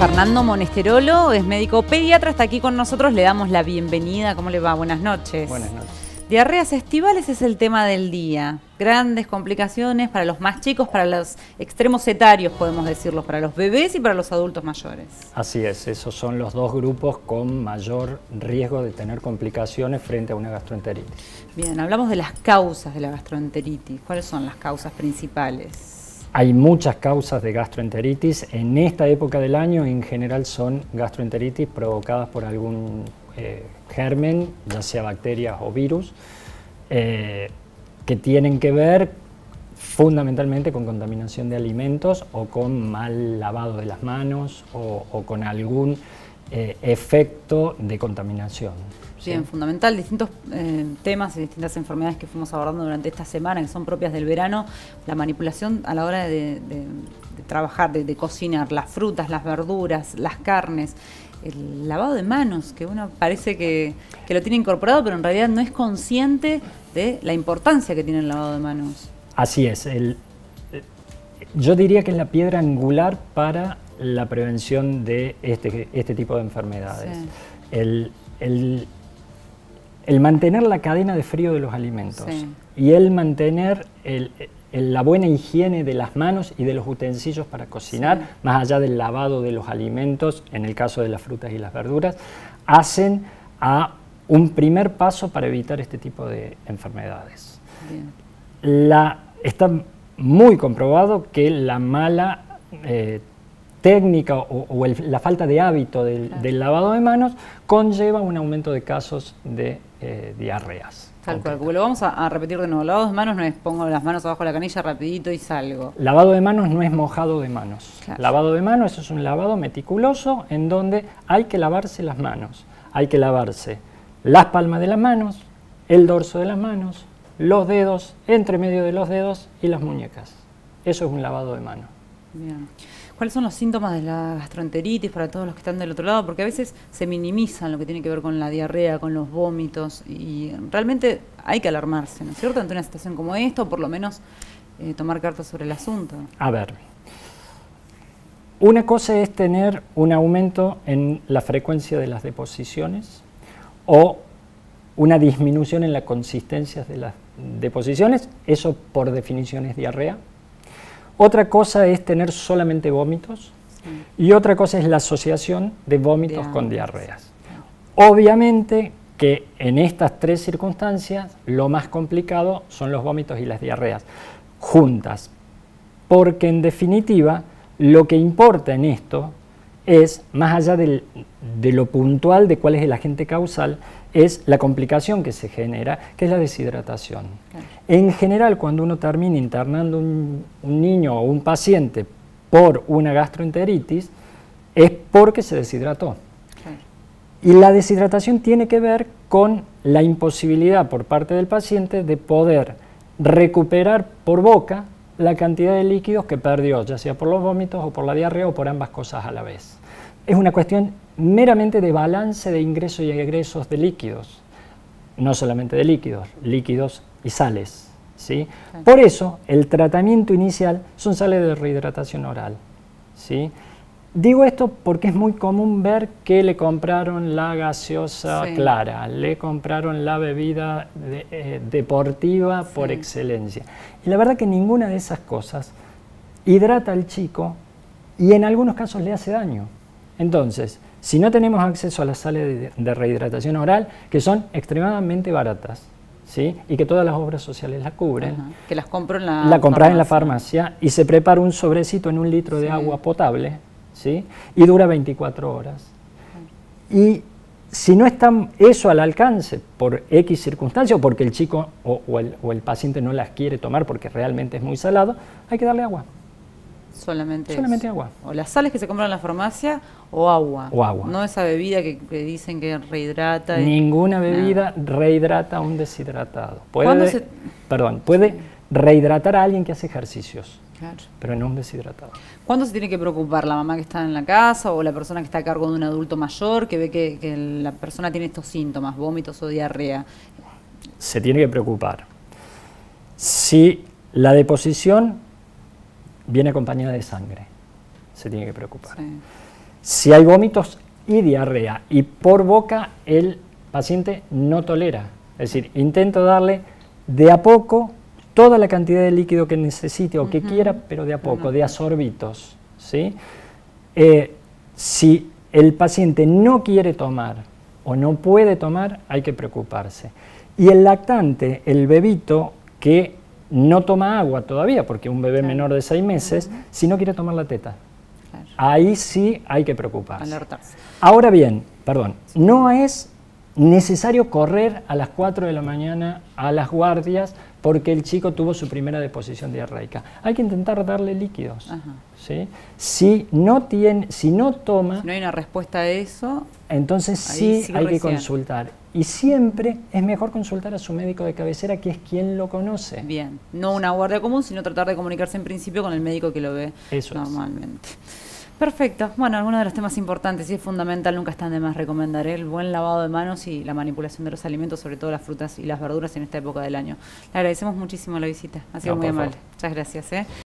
Fernando Monesterolo, es médico pediatra, está aquí con nosotros, le damos la bienvenida. ¿Cómo le va? Buenas noches. Buenas noches. Diarreas estivales es el tema del día. Grandes complicaciones para los más chicos, para los extremos etarios, podemos decirlo, para los bebés y para los adultos mayores. Así es, esos son los dos grupos con mayor riesgo de tener complicaciones frente a una gastroenteritis. Bien, hablamos de las causas de la gastroenteritis. ¿Cuáles son las causas principales? Hay muchas causas de gastroenteritis. En esta época del año en general son gastroenteritis provocadas por algún eh, germen, ya sea bacterias o virus, eh, que tienen que ver fundamentalmente con contaminación de alimentos o con mal lavado de las manos o con algún eh, efecto de contaminación. Bien, fundamental. Distintos eh, temas y distintas enfermedades que fuimos abordando durante esta semana, que son propias del verano. La manipulación a la hora de, trabajar, de, cocinar, las frutas, las verduras, las carnes. El lavado de manos, que uno parece que, que lo tiene incorporado, pero en realidad no es consciente de la importancia que tiene el lavado de manos. Así es. El, eh, yo diría que es la piedra angular para la prevención de este, este tipo de enfermedades. El, mantener la cadena de frío de los alimentos y el mantener la buena higiene de las manos y de los utensilios para cocinar, más allá del lavado de los alimentos, en el caso de las frutas y las verduras, hacen a un primer paso para evitar este tipo de enfermedades. La, está muy comprobado que la mala eh, técnica o, la falta de hábito del, lavado de manos conlleva un aumento de casos de eh, diarreas. Tal cual, lo vamos a, repetir de nuevo. Lavado de manos no es pongo las manos abajo de la canilla rapidito y salgo. Lavado de manos no es mojado de manos. Lavado de manos es un lavado meticuloso en donde hay que lavarse las manos. Hay que lavarse las palmas de las manos, el dorso de las manos, los dedos, entre medio de los dedos y las muñecas. Eso es un lavado de manos. Bien. ¿Cuáles son los síntomas de la gastroenteritis para todos los que están del otro lado? Porque a veces se minimizan lo que tiene que ver con la diarrea, con los vómitos, y realmente hay que alarmarse, ¿no es cierto? Ante una situación como esta, o por lo menos eh, tomar cartas sobre el asunto. A ver, una cosa es tener un aumento en la frecuencia de las deposiciones o una disminución en la consistencia de las deposiciones, eso por definición es diarrea. Otra cosa es tener solamente vómitos y otra cosa es la asociación de vómitos con diarreas. Obviamente que en estas tres circunstancias lo más complicado son los vómitos y las diarreas juntas, porque en definitiva lo que importa en esto es, más allá de lo puntual de cuál es el agente causal, es la complicación que se genera, que es la deshidratación. En general, cuando uno termina internando un, niño o un paciente por una gastroenteritis, es porque se deshidrató. Y la deshidratación tiene que ver con la imposibilidad por parte del paciente de poder recuperar por boca la cantidad de líquidos que perdió, ya sea por los vómitos o por la diarrea o por ambas cosas a la vez. Es una cuestión meramente de balance de ingresos y egresos de líquidos, no solamente de líquidos, líquidos y sales. ¿sí? Por eso, el tratamiento inicial son sales de rehidratación oral. ¿sí? Digo esto porque es muy común ver que le compraron la gaseosa clara, le compraron la bebida eh, deportiva por excelencia. Y la verdad que ninguna de esas cosas hidrata al chico y en algunos casos le hace daño. Entonces, si no tenemos acceso a las sales de, rehidratación oral, que son extremadamente baratas, ¿sí? y que todas las obras sociales las cubren, que las compro en la, la compras en la farmacia y se prepara un sobrecito en un litro de agua potable ¿sí? y dura 24 horas. Y si no está eso al alcance por X circunstancia o porque el chico o, el, o el paciente no las quiere tomar porque realmente es muy salado, hay que darle agua. Solamente, Solamente agua. O las sales que se compran en la farmacia o agua. O agua. No esa bebida que, dicen que rehidrata. Ninguna bebida rehidrata a un deshidratado. Puede, Perdón, puede rehidratar a alguien que hace ejercicios, claro. pero no un deshidratado. ¿Cuándo se tiene que preocupar? ¿La mamá que está en la casa o la persona que está a cargo de un adulto mayor que ve que, que la persona tiene estos síntomas, vómitos o diarrea? Se tiene que preocupar. Si la deposición viene acompañada de sangre. Se tiene que preocupar. si hay vómitos y diarrea. Y por boca el paciente no tolera. Es decir, intento darle de a poco toda la cantidad de líquido que necesite o que quiera, pero de a poco, de asorbitos. ¿sí? Eh, si el paciente no quiere tomar o no puede tomar, hay que preocuparse. Y el lactante, el bebito que no toma agua todavía, porque un bebé menor de seis meses, si no quiere tomar la teta, ahí sí hay que preocuparse. Ahora bien, perdón, no es necesario correr a las 4 de la mañana a las guardias porque el chico tuvo su primera deposición diarreica. Hay que intentar darle líquidos. ¿sí? Si, no tiene, si no toma... Si no hay una respuesta a eso... Entonces sí, hay que consultar. Y siempre es mejor consultar a su médico de cabecera, que es quien lo conoce. Bien, no una guardia común, sino tratar de comunicarse en principio con el médico que lo ve normalmente. Perfecto. Bueno, algunos de los temas importantes y es fundamental, nunca están de más recomendar ¿eh? el buen lavado de manos y la manipulación de los alimentos, sobre todo las frutas y las verduras en esta época del año. Le agradecemos muchísimo la visita, ha sido muy amable. Muchas gracias. ¿eh?